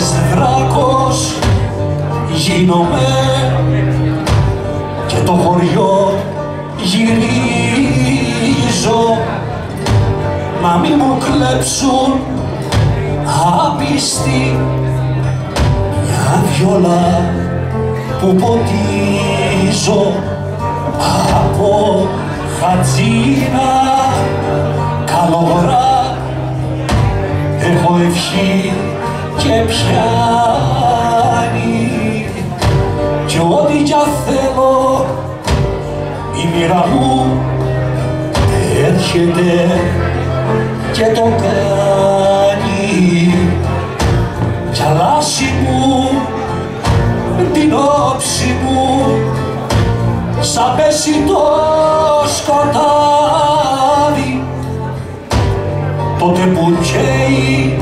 νύχτες δράκος γίνομαι. Και το χωριό γυρίζω. Να μην μου κλέψουν άπιστοι. Μια βιόλα που ποτίζω από χατζίνα κι ό,τι κι θέλω η μοίρα μου έρχεται και το κάνει. Κι αλλάσει μου την όψη μου σαν πέσει το σκοτάδι. Τότε που καίει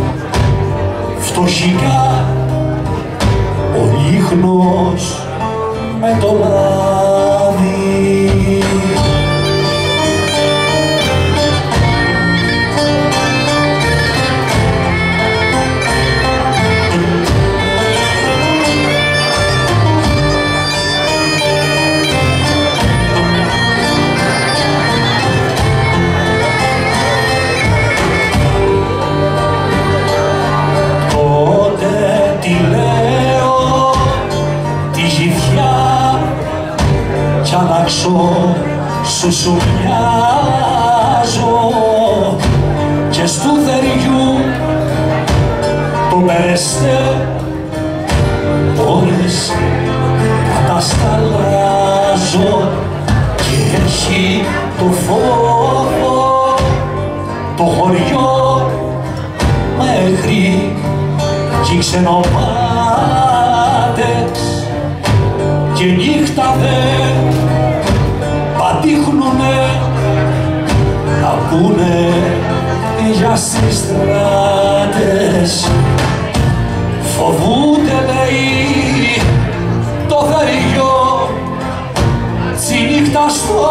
φτωχικά ο ίχνος με το λάδι. Τότε τι λέω, τη γυφιά κι αλλάξω σου σου μοιάζω. Και στου θεριού το περέστε όλες κατασταλάζω και έχει το φόβο το χωριό μέχρι κι οι ξενοπάτες και νύχτα δε να πούνε για στις στράτες φοβούνται λέει το θεριό τσι νύχτα στο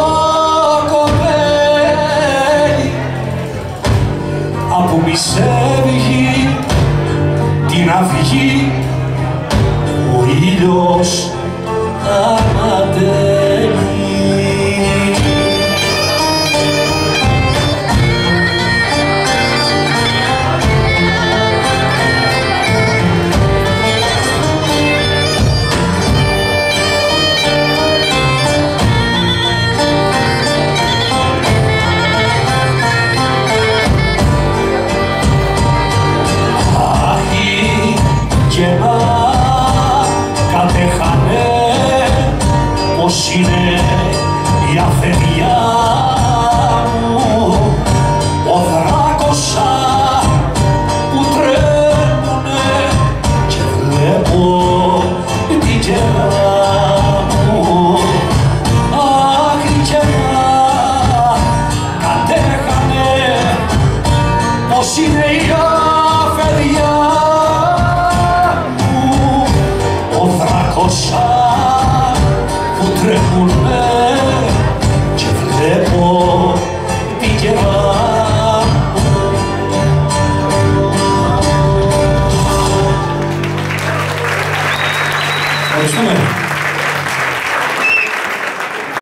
κοπέλι. Από μισεύγει την αυγή ο ήλιος Amen.